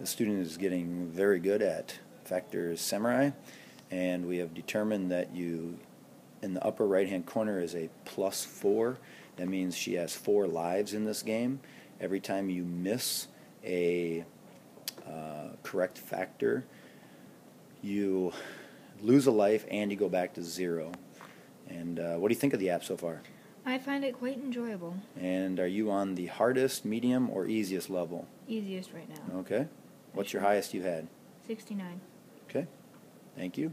The student is getting very good at Factors Samurai, and we have determined that you, in the upper right-hand corner, is a plus four. That means she has four lives in this game. Every time you miss a uh, correct factor, you lose a life and you go back to zero. And uh, what do you think of the app so far? I find it quite enjoyable. And are you on the hardest, medium, or easiest level? Easiest right now. Okay. What's your highest you had? 69. Okay. Thank you.